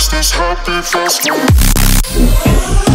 It's this happy festival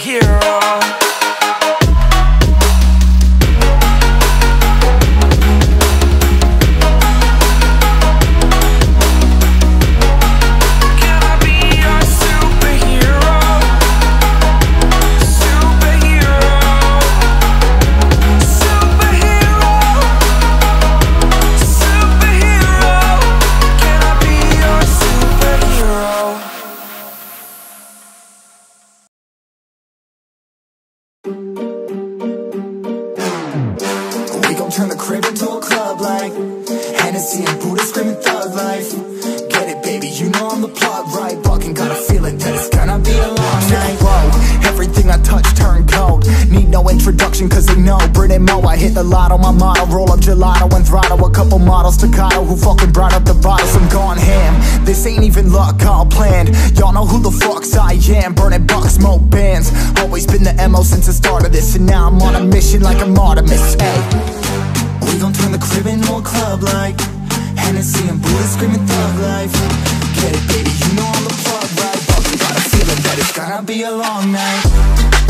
superhero. Who the fucks I am. Burning bucks, smoke bands. Always been the MO since the start of this. And now I'm on a mission like I'm Artemis, hey we gon' turn the crib into a club like Hennessy and Buddha screaming thug life. Get it, baby, you know I'm the plug, right? But we got a feeling that it's gonna be a long night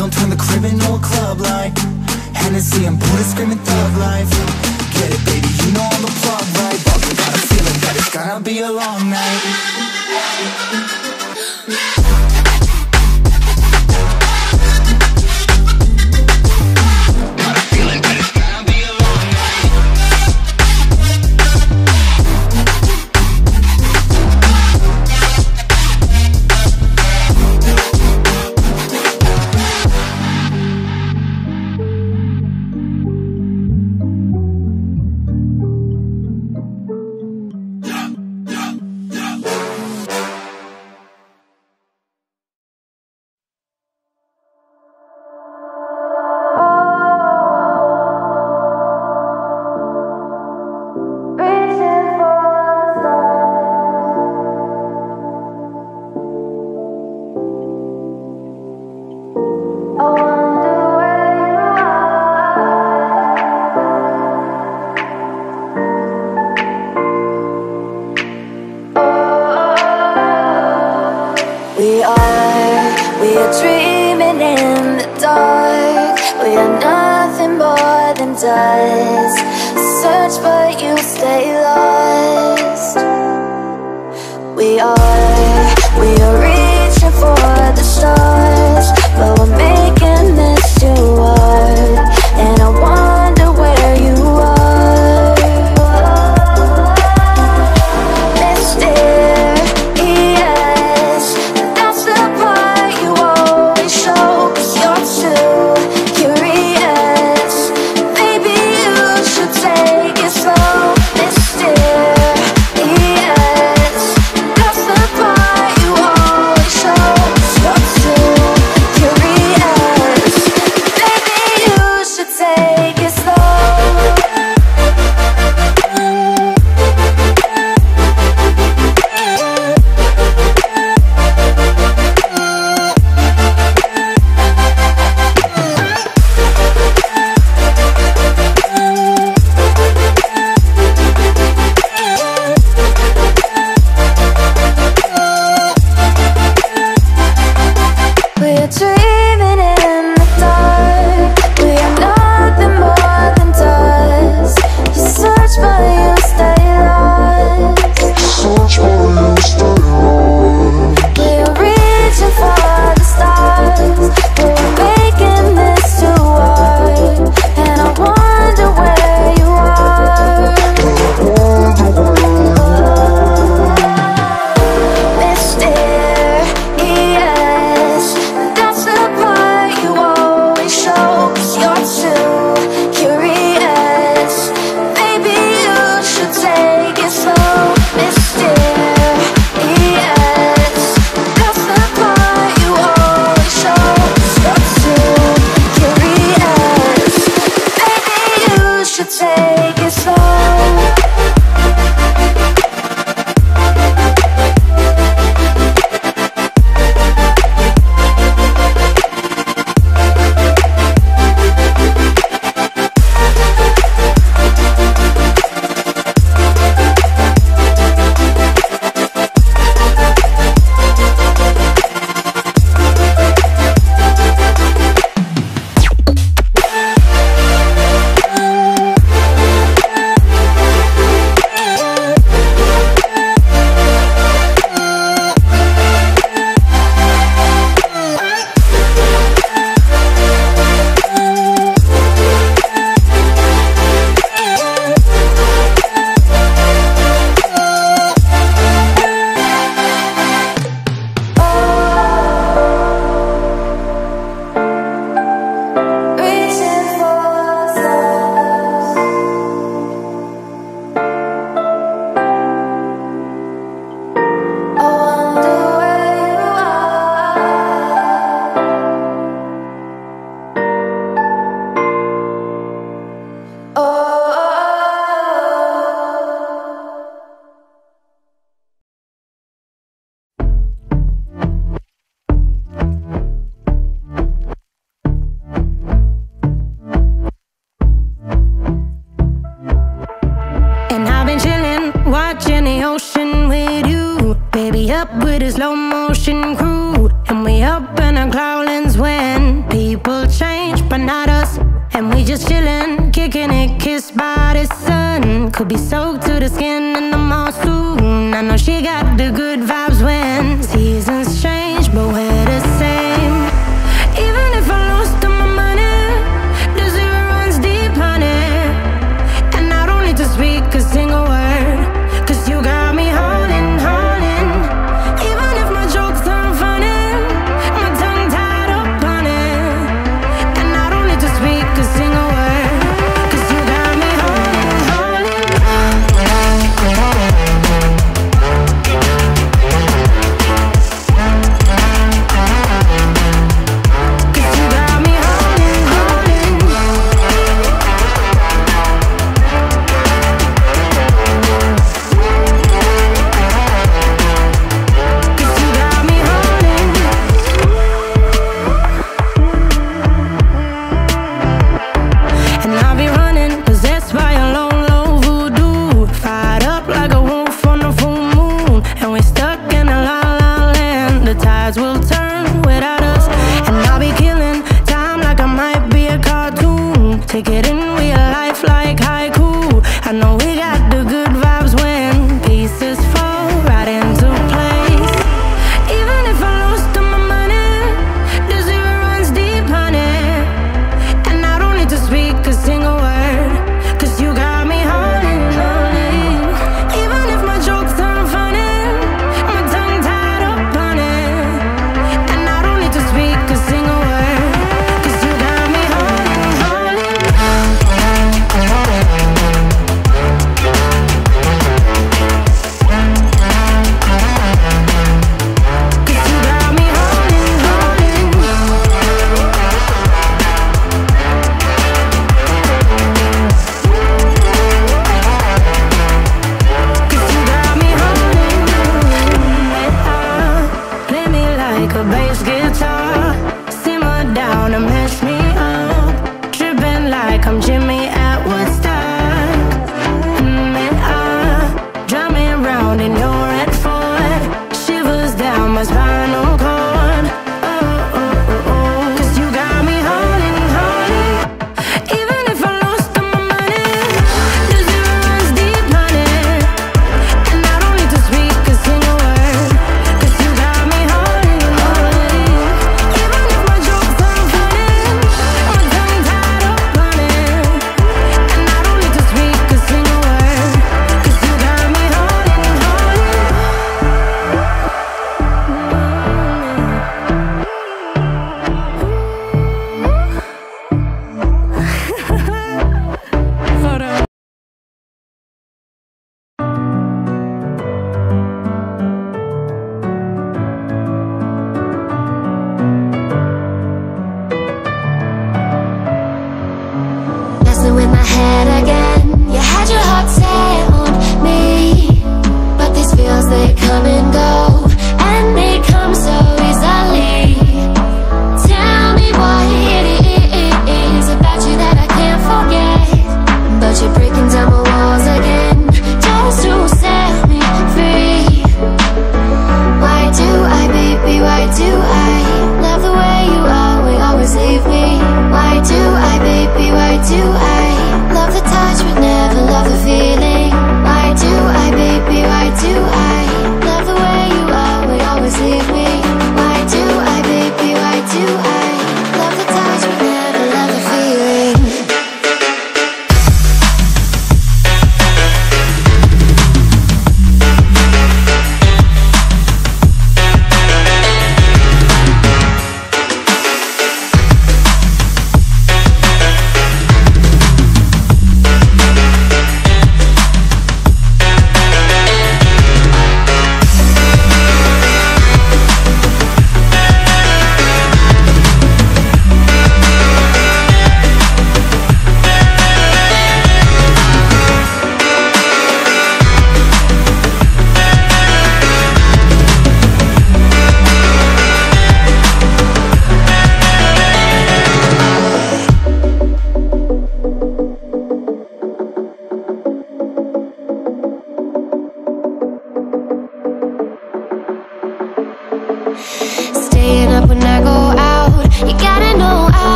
Gon' turn the crib into a club like Hennessy and Buddha screaming thug life Get it, baby, you know I'm the plug, right? But we got a feeling that it's gonna be a long night more. Search, but you stay lost. We are, we are reaching for the stars, could be soaked to the skin around and you're at four. Shivers down my spine.